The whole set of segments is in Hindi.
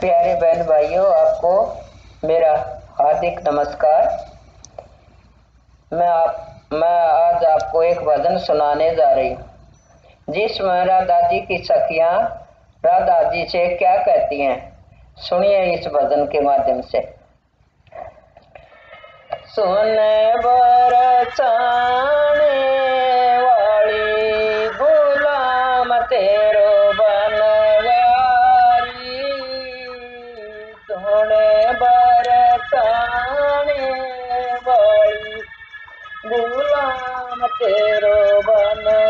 प्यारे बहन भाइयों, आपको मेरा हार्दिक नमस्कार। मैं आप, मैं आज आपको एक भजन सुनाने जा रही हूँ। जिसमें राधा जी की सखियाँ राधा जी से क्या कहती हैं, सुनिए इस भजन के माध्यम से। सुन बरसाने गुलाम तेरो बनवारी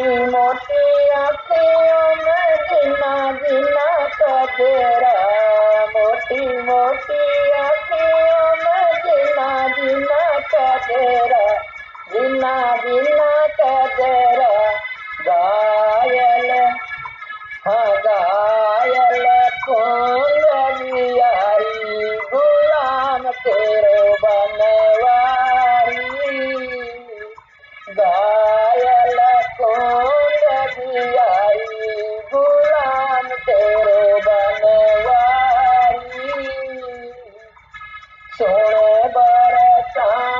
मोटी मोटी आँखों में कजरा सोने बरसाने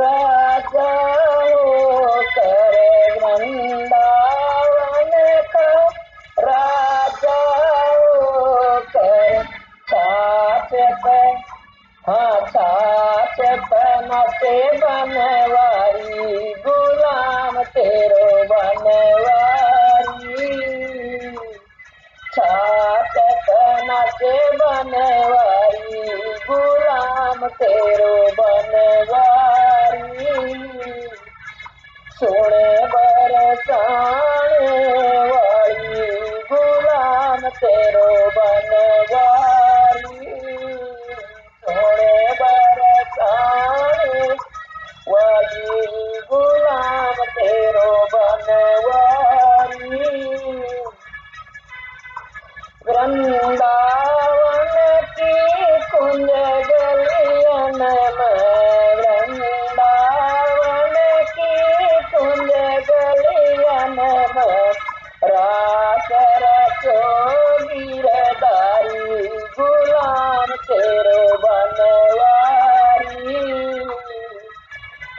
हो हाँ पनते बनवारी गुलाम तेरो बनवारी छाछ पनते बनवारी गुलाम तेरो बनवारी। सुने बरसाने গাছের বনওয়ারি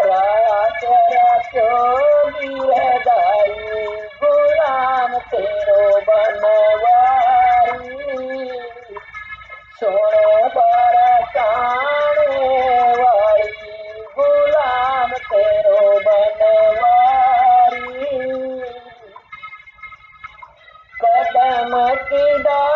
রাজরা চোবির দারি গোলাম তেরো বনওয়ারি শোনো বর কানে ওয়ারি গোলাম তেরো বনওয়ারি কদম কি দা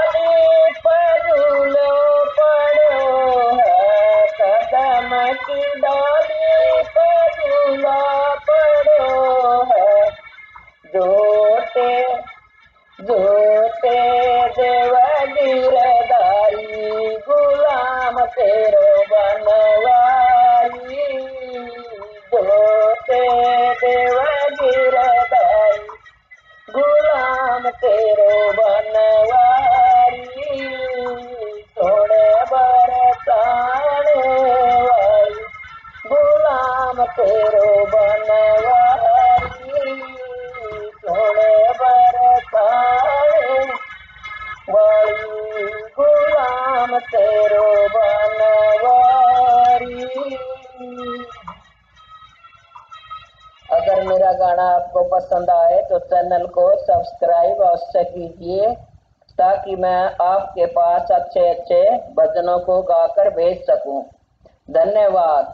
आपको पसंद आए तो चैनल को सब्सक्राइब अवश्य कीजिए ताकि मैं आपके पास अच्छे अच्छे भजनों को गाकर भेज सकूँ। धन्यवाद।